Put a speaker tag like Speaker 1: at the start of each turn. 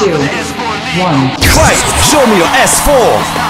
Speaker 1: two, one.
Speaker 2: Clay, show me your S4.